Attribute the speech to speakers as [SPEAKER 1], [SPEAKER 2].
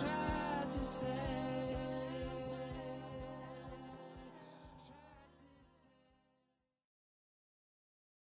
[SPEAKER 1] tried to say?